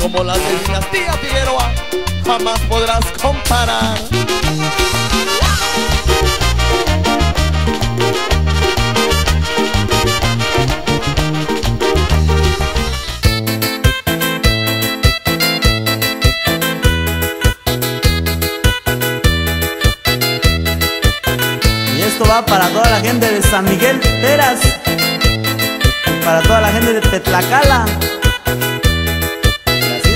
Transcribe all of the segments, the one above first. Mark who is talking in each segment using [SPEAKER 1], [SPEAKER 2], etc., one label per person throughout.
[SPEAKER 1] como las de Dinastía Figueroa, jamás podrás comparar.
[SPEAKER 2] Esto va para toda la gente de San Miguel Teras, para toda la gente de Tetlacala.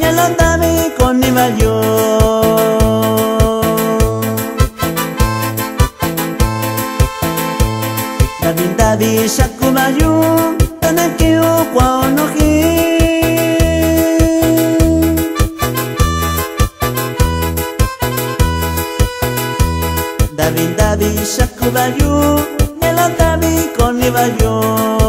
[SPEAKER 2] Shakumayo, Yalo David Konimayo. David David Shakumayo, Tanakyo Kwaunohi. David David Shakubayu Nela David Konibayu David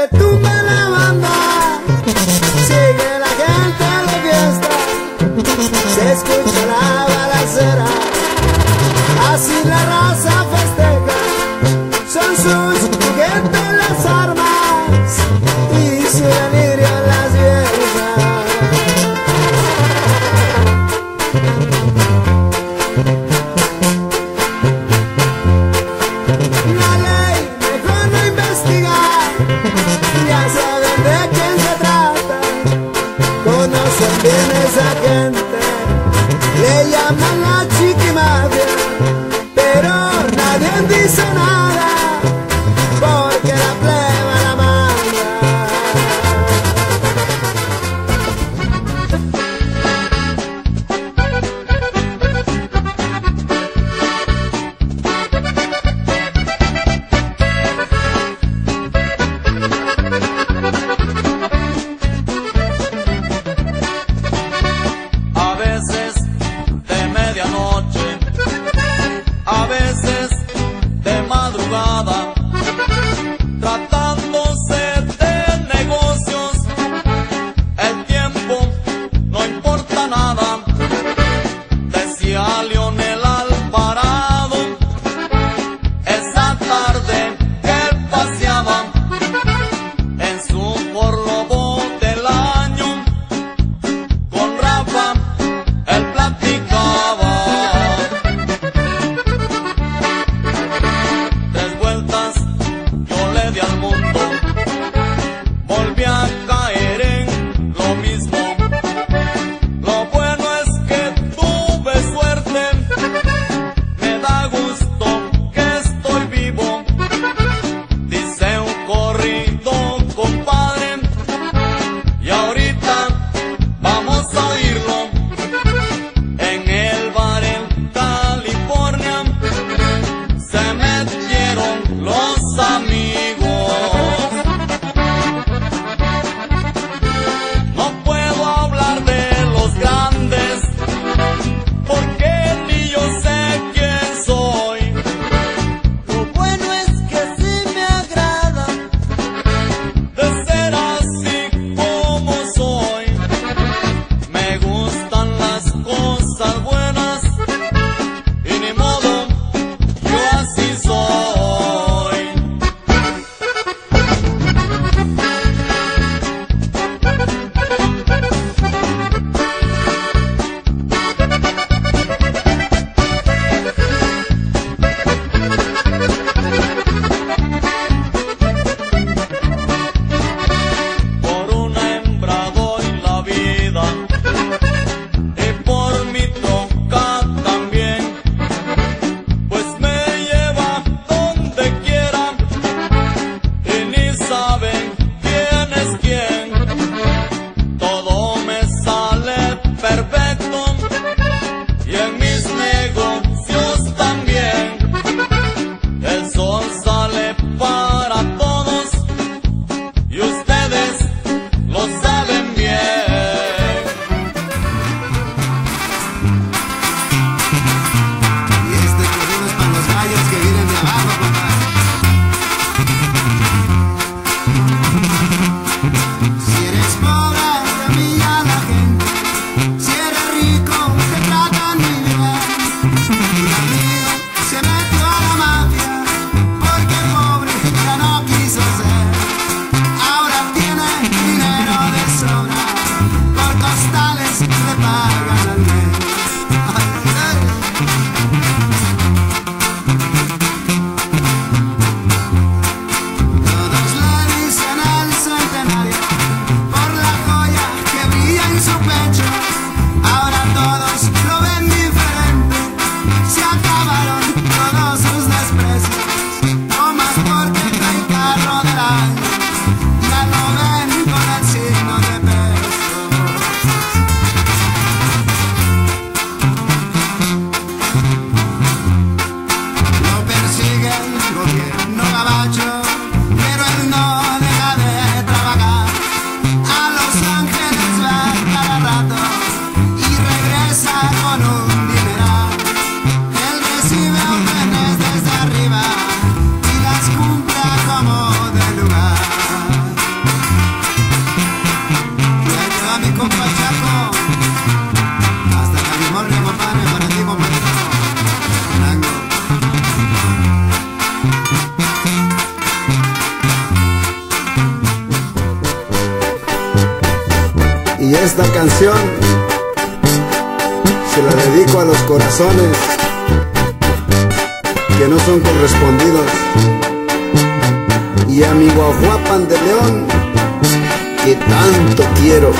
[SPEAKER 3] retumba la banda, sigue la gente de fiesta, se escucha la balacera, así la raza esta canción se la dedico a los corazones que no son correspondidos. Y a mi guajuapan de león que tanto quiero.